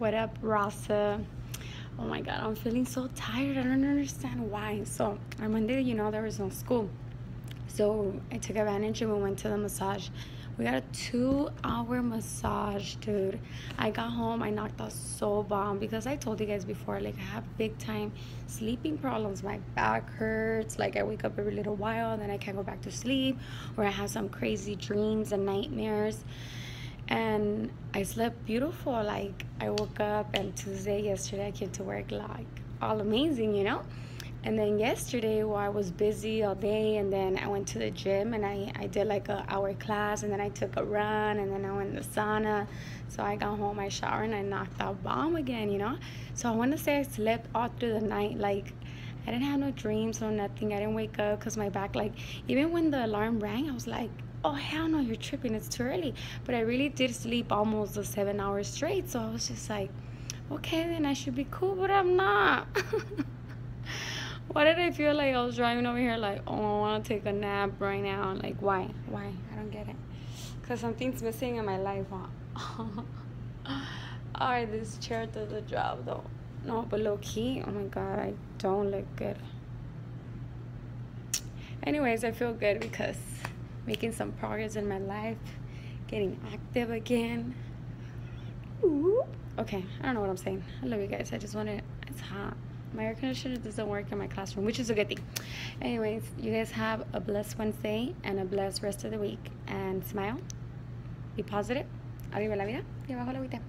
What up, Rasa? Oh my god, I'm feeling so tired. I don't understand why. So, on Monday, you know, there was no school. So, I took advantage and we went to the massage. We got a two hour massage, dude. I got home, I knocked out so bomb because I told you guys before, like, I have big time sleeping problems. My back hurts, like, I wake up every little while, and then I can't go back to sleep, or I have some crazy dreams and nightmares and I slept beautiful. Like I woke up and Tuesday, yesterday, I came to work like all amazing, you know. And then yesterday, while I was busy all day, and then I went to the gym and I, I did like a hour class, and then I took a run, and then I went to the sauna. So I got home, I showered, and I knocked out bomb again, you know. So I want to say I slept all through the night, like. I didn't have no dreams, no nothing. I didn't wake up because my back, like, even when the alarm rang, I was like, oh hell no you're tripping it's too early. But i really did sleep almost the seven hours straight so i was just like okay then i should be cool but i'm not. Why did i feel like i was driving over here like oh i want to take a nap right now like why why? I don't get it. Because something's missing in my life huh? all right this chair does the job though. No but low key oh my god i don't look good. Anyways i feel good because making some progress in my life, getting active again. Okay, I don't know what I'm saying. I love you guys. I just want to, it's hot. My air conditioner doesn't work in my classroom, which is a good thing. Anyways, you guys have a blessed Wednesday and a blessed rest of the week. And smile, be positive, arriba la vida y abajo la vida.